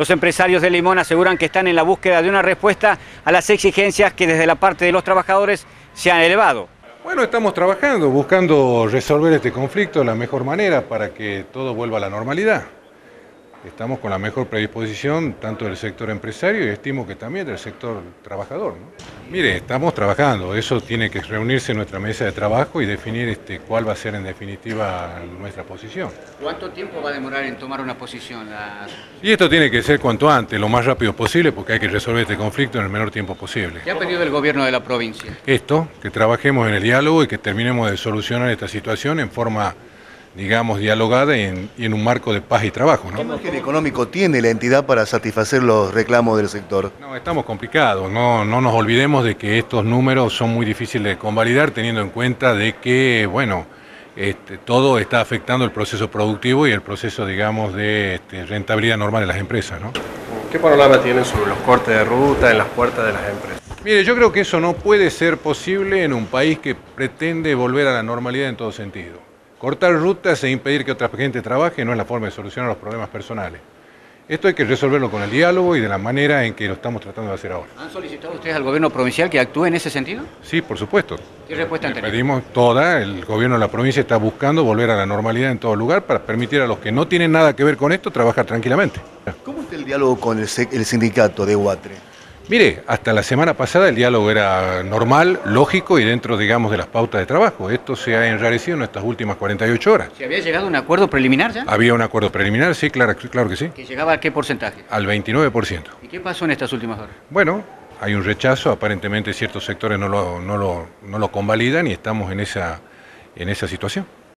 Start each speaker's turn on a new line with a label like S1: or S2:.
S1: Los empresarios de Limón aseguran que están en la búsqueda de una respuesta a las exigencias que desde la parte de los trabajadores se han elevado.
S2: Bueno, estamos trabajando, buscando resolver este conflicto de la mejor manera para que todo vuelva a la normalidad. Estamos con la mejor predisposición tanto del sector empresario y estimo que también del sector trabajador. Mire, estamos trabajando, eso tiene que reunirse en nuestra mesa de trabajo y definir este, cuál va a ser en definitiva nuestra posición.
S1: ¿Cuánto tiempo va a demorar en tomar una posición?
S2: Y esto tiene que ser cuanto antes, lo más rápido posible, porque hay que resolver este conflicto en el menor tiempo posible.
S1: ¿Qué ha pedido el gobierno de la provincia?
S2: Esto, que trabajemos en el diálogo y que terminemos de solucionar esta situación en forma digamos, dialogada y en, un marco de paz y trabajo. ¿no?
S3: ¿Qué margen económico tiene la entidad para satisfacer los reclamos del sector?
S2: No, estamos complicados, no, no nos olvidemos de que estos números son muy difíciles de convalidar teniendo en cuenta de que, bueno, este, todo está afectando el proceso productivo y el proceso, digamos, de este, rentabilidad normal de las empresas. ¿no?
S4: ¿Qué panorama tienen sobre los cortes de ruta en las puertas de las empresas?
S2: Mire, yo creo que eso no puede ser posible en un país que pretende volver a la normalidad en todo sentido. Cortar rutas e impedir que otra gente trabaje no es la forma de solucionar los problemas personales. Esto hay que resolverlo con el diálogo y de la manera en que lo estamos tratando de hacer ahora.
S1: ¿Han solicitado ustedes al gobierno provincial que actúe en ese sentido?
S2: Sí, por supuesto.
S1: ¿Qué respuesta han tenido?
S2: Pedimos toda, el gobierno de la provincia está buscando volver a la normalidad en todo lugar para permitir a los que no tienen nada que ver con esto trabajar tranquilamente.
S3: ¿Cómo está el diálogo con el, el sindicato de Huatre?
S2: Mire, hasta la semana pasada el diálogo era normal, lógico y dentro, digamos, de las pautas de trabajo. Esto se ha enrarecido en estas últimas 48 horas.
S1: ¿Se había llegado a un acuerdo preliminar ya?
S2: Había un acuerdo preliminar, sí, claro, claro que sí.
S1: ¿Que llegaba a qué porcentaje?
S2: Al 29%.
S1: ¿Y qué pasó en estas últimas horas?
S2: Bueno, hay un rechazo, aparentemente ciertos sectores no lo, no lo, no lo convalidan y estamos en esa, en esa situación.